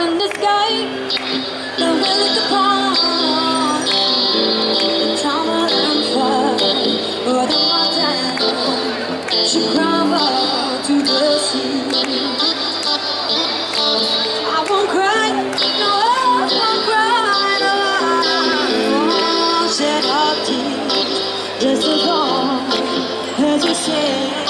open the sky, the will is upon the trauma and fire, or the mountain should crumble to the sea. I won't cry, no, I won't cry, no, I won't shed a tear, Just as long as you say.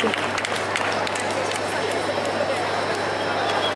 Sim.